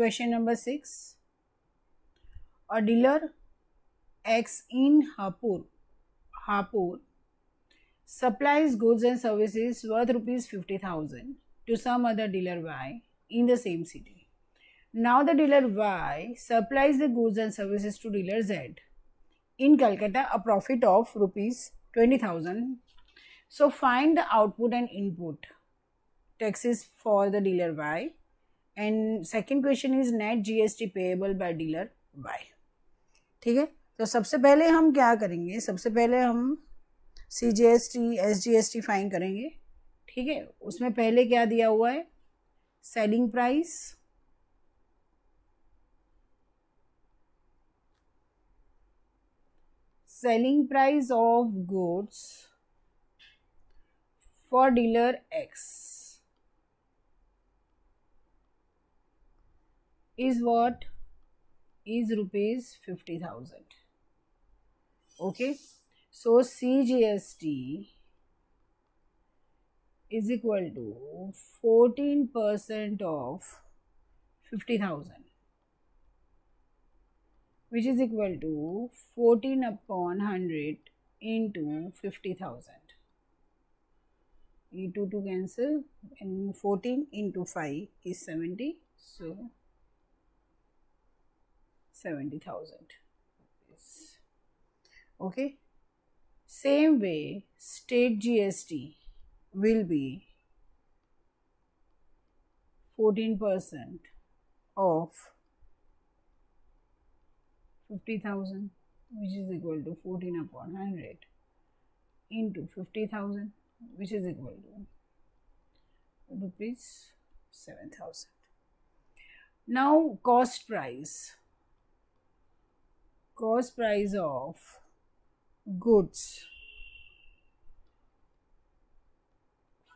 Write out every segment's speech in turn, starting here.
question number 6 a dealer x in hapur hapur supplies goods and services worth rupees 50000 to some other dealer y in the same city. Now the dealer y supplies the goods and services to dealer z. In calcutta a profit of rupees 20000 so find the output and input taxes for the dealer y and second question is net GST payable by dealer by. ठीक है? तो सबसे पहले हम क्या करेंगे? सबसे पहले हम C G S T S G S T find करेंगे। ठीक है? उसमें पहले क्या दिया हुआ है? Selling price. Selling price of goods for dealer X. Is what? Is rupees 50000 okay? So cgst is equal to 14% of 50000 which is equal to 14 upon 100 into 50000 e2 to cancel and 14 into 5 is 70 so 70,000 okay. Same way state GST will be 14% of 50,000 which is equal to 14 upon 100 into 50,000 which is equal to rupees 7,000. Now cost price cost price of goods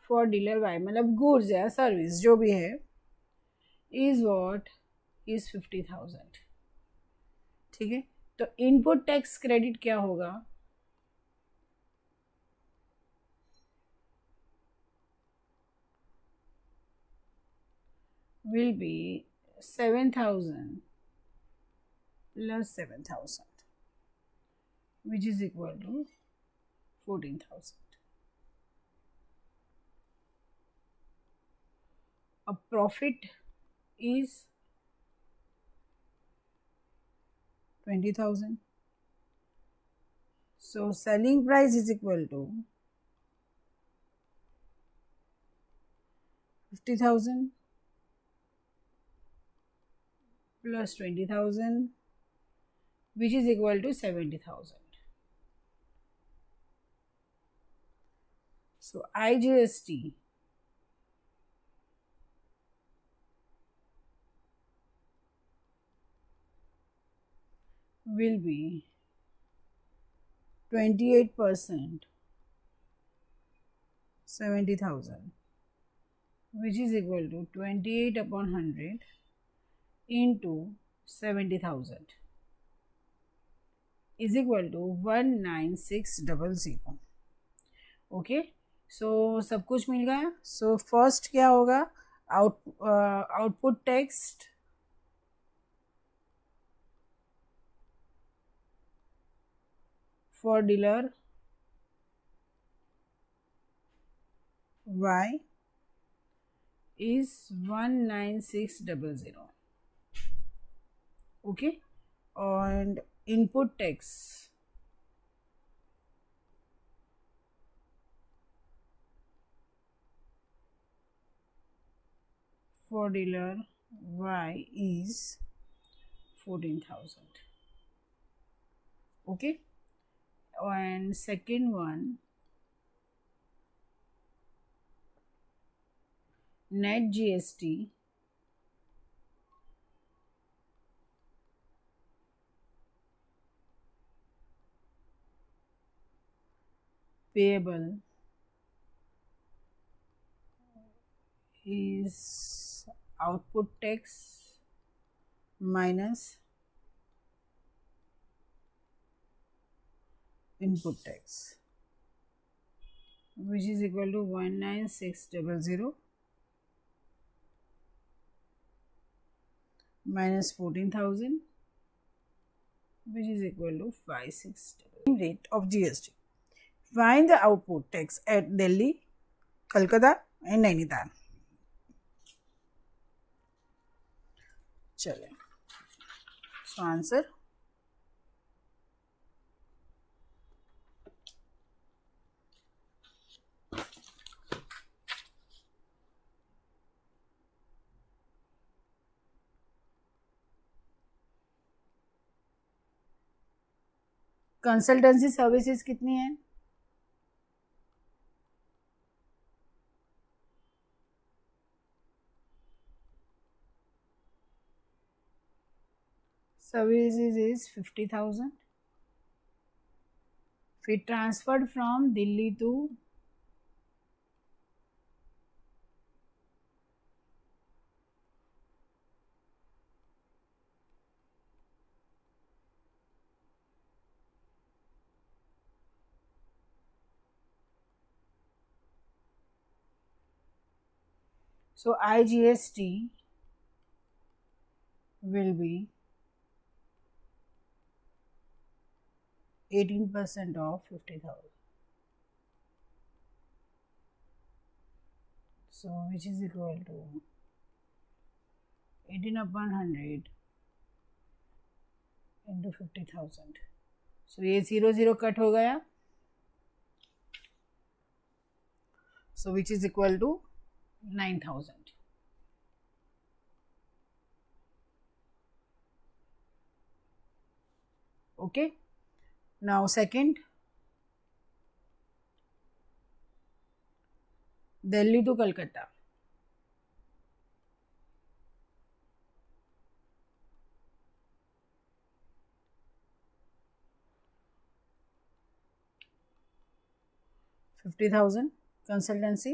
for dealer Y मतलब goods या service जो भी है is what is fifty thousand ठीक है? तो input tax credit क्या होगा? Will be 7000 plus 7000 which is equal to 14000 a profit is 20000 so selling price is equal to 50000 plus 20000 which is equal to 70,000. So IGST will be 28 percent 70,000 which is equal to 28 upon 100 into 70,000 is equal to one nine six double zero okay so सब कुछ मिल गया? So so, first क्या होगा? Out output tax for dealer y is 19600 okay? And input text. For dealer y is 14000 okay? And second one net gst payable is output tax minus input tax which is equal to 19600 minus 14,000 which is equal to 560 rate of GST. Find the output tax at Delhi, Calcutta and Nainital. चले so answer consultancy services कितनी है services is 50,000. We transferred from Delhi to So, IGST will be 18 percent of 50,000 so which is equal to eighteen 18 upon 100 fifty thousand so ये zero zero cut हो गया। So which is equal to 9,000 okay okay? now, second delhi to calcutta fifty thousand consultancy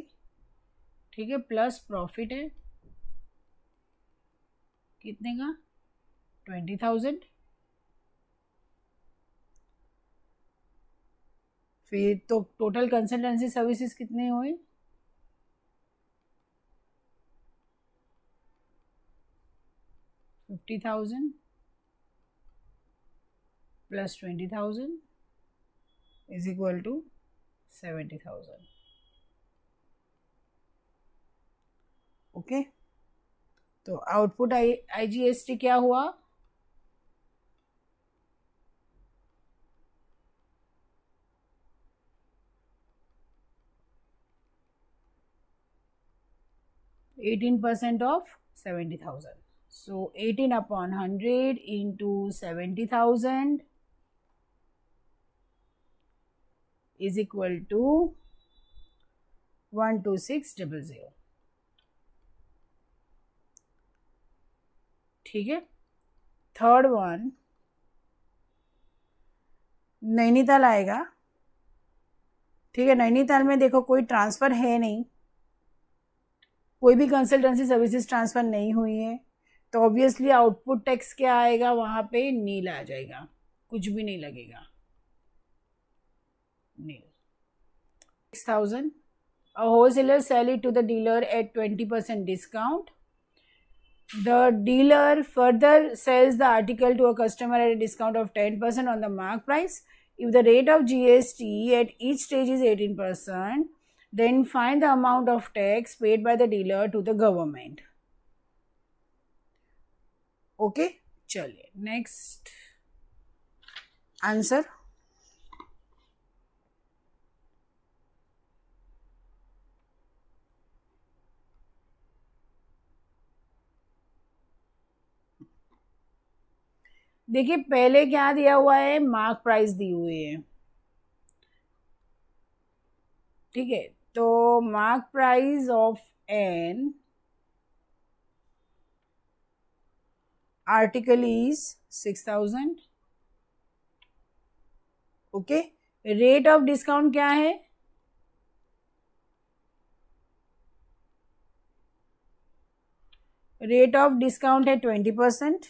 ठीक है plus profit है. कितने का? Twenty thousand फिर तो टोटल कंसल्टेंसी सर्विसेज़ कितने हुए? Fifty thousand plus twenty thousand is equal to seventy thousand okay तो output I I G S T क्या हुआ? Eighteen percent of seventy thousand so eighteen upon hundred into seventy thousand is equal to 12600 ठीक है? Third one Nainital आएगा। ठीक है? नैनीताल में देखो कोई ट्रांसफ़र है नहीं। कोई भी कंसल्टेंसी सर्विसेज़ ट्रांसफ़र नहीं हुई है तो ऑब्वियसली आउटपुट टैक्स क्या आएगा? वहाँ पे नील आ जाएगा। कुछ भी नहीं लगेगा। Nil. Six thousand a wholesaler sell it to the dealer at twenty percent discount The dealer further sells the article to a customer at a discount of 10% on the mark price. If the rate of GST at each stage is 18%, then find the amount of tax paid by the dealer to the government. Okay, chaliye next answer. देखिए पहले क्या दिया हुआ है mark price दी हुई है ठीक है तो mark price of an article is six thousand okay rate of discount क्या है? रेट ऑफ़ डिस्काउंट है twenty percent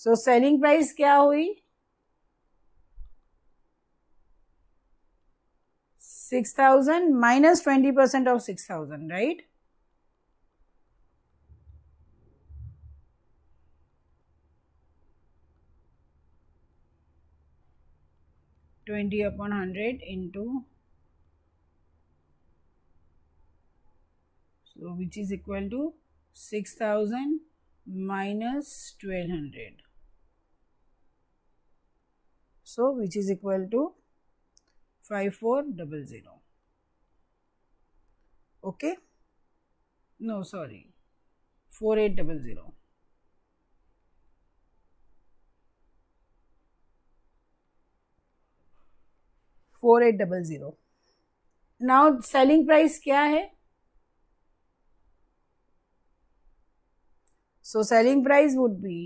so selling price क्या हुई? 6000 minus 20% of 6000, right? Twenty upon hundred into so which is equal to six thousand minus twelve hundred. So which is equal to 5400 okay? No, sorry. 4800 four eight double zero now selling price क्या है? So selling price would be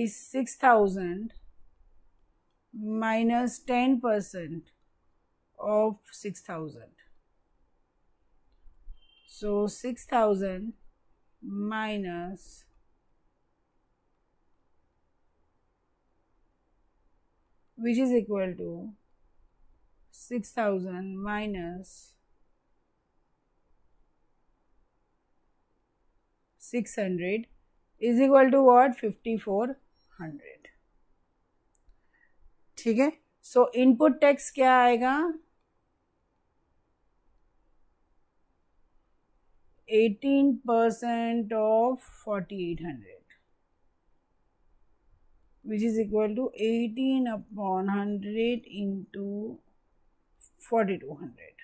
is 6000 minus 10% of 6000 so 6000 minus which is equal to 6000 minus 600 is equal to what hundred. ठीक है? So input tax क्या आएगा? Eighteen percent of forty eight hundred which is equal to eighteen upon hundred into forty two hundred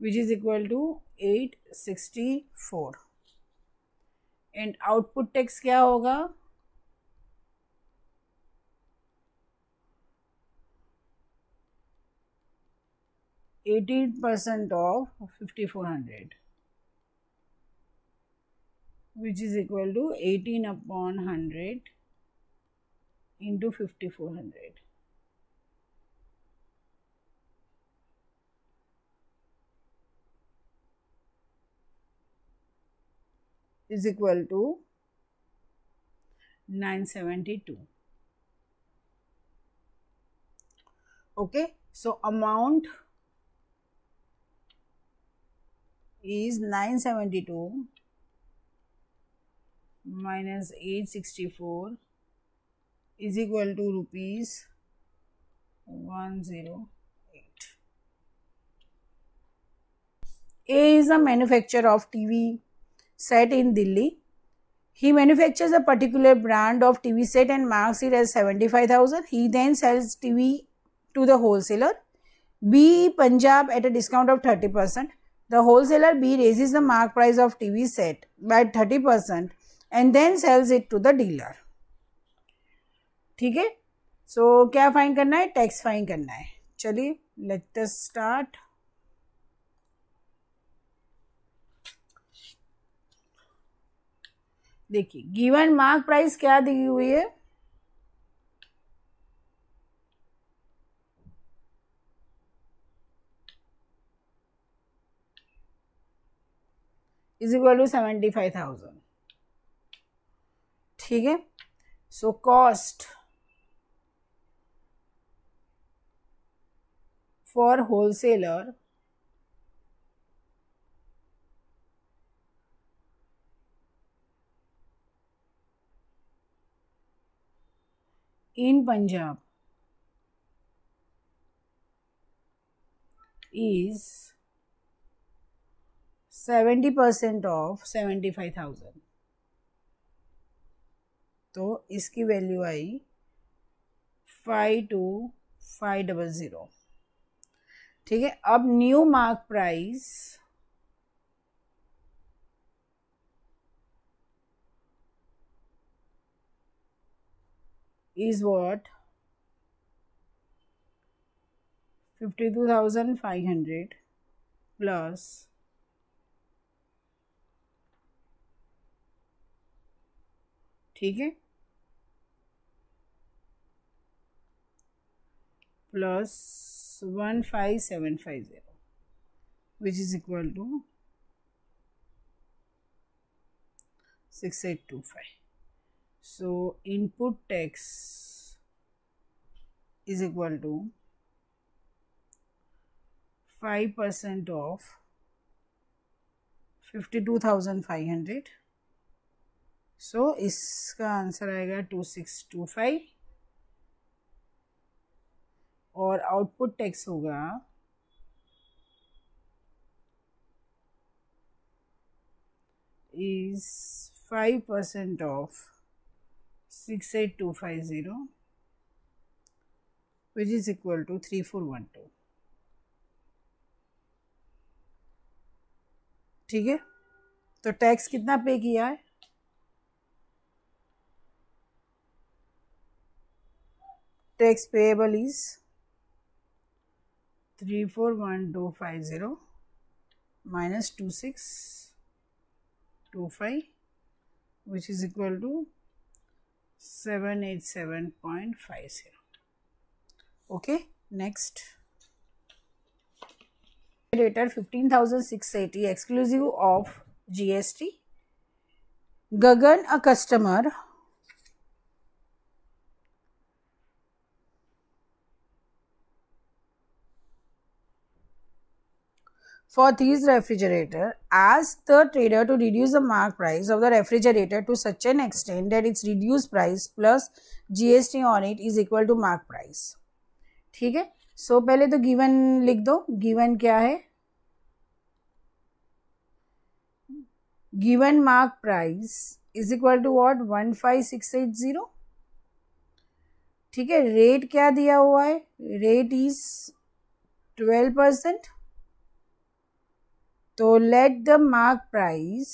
which is equal to eight sixty four and output tax क्या होगा? Eighteen percent of fifty four hundred which is equal to eighteen upon hundred into fifty four hundred is equal to 972 okay so amount is 972 minus 864 is equal to rupees 108. A is a manufacturer of TV set in Delhi. He manufactures a particular brand of TV set and marks it as 75,000. He then sells TV to the wholesaler B Punjab at a discount of 30%. The wholesaler B raises the mark price of TV set by 30% and then sells it to the dealer. ठीक है so क्या find करना है tax find करना है चलिए let us start देखिए given mark price क्या दी हुई है? Is equal to seventy five thousand ठीक है? So cost for wholesaler in Punjab is seventy percent of seventy five thousand तो इसकी वैल्यू आई five two five double zero ठीक है? अब new mark price is what? 52500 plus 52500 ठीक है? Plus one five seven five zero which is equal to 6825 so, input tax is equal to 5% of fifty two thousand five hundred so इसका answer आएगा two six two five और output tax होगा is 5% of 68250 which is equal to 3412 ठीक है? तो tax कितना pay किया है? Tax payable is three four one two five zero minus two six two five which is equal to 787.50 okay next. Rater 15680 exclusive of gst gagan a customer for this refrigerator as the trader to reduce the mark price of the refrigerator to such an extent that its reduced price plus GST on it is equal to mark price. ठीक है सो so, पहले तो given लिख दो given क्या है given mark price is equal to what one five six eight zero ठीक है रेट क्या दिया हुआ है रेट इज़ ट्वेल्व परसेंट तो let the mark price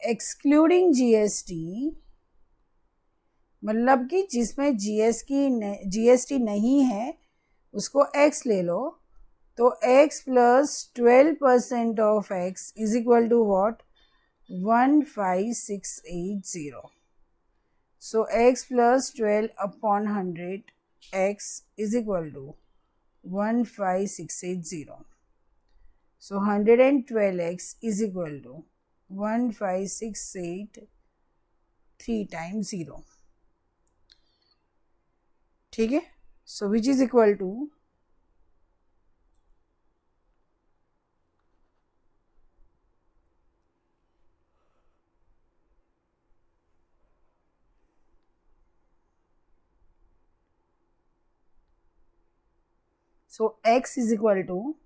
excluding GST मतलब कि जिसमें जीएस की जीएसटी नहीं है, उसको एक्स ले लो तो X plus twelve percent of X is equal to what one five six eight zero so X plus twelve upon hundred X is equal to 15680. So 112x is equal to 1568 3 times 0. ठीक है so which is equal to So x is equal to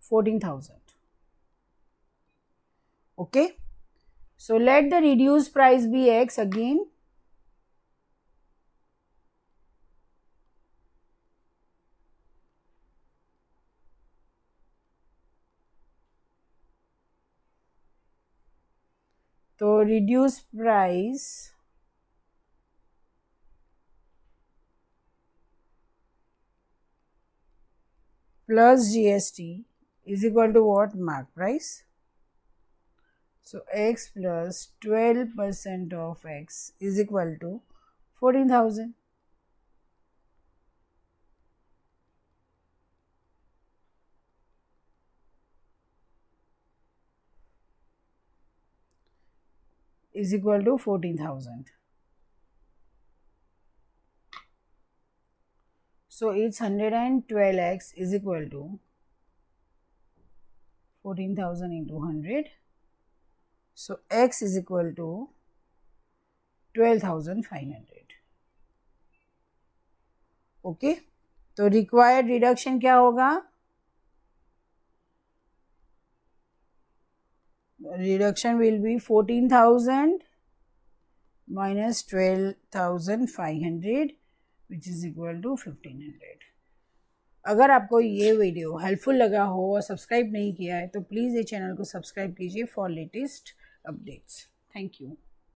14,000. Okay. So let the reduced price be x again. So reduced price plus GST is equal to what mark price. So x plus 12 percent of x is equal to 14,000. is equal to 14,000. So it's 112x is equal to 14,000 into 100. So x is equal to 12,500. Okay. तो required reduction क्या होगा reduction will be 14,000 minus 12,500 Which is equal to fifteen hundred अगर आपको ये video helpful लगा हो और subscribe नहीं किया है तो प्लीज़ ये चैनल को सब्सक्राइब कीजिए for latest updates thank you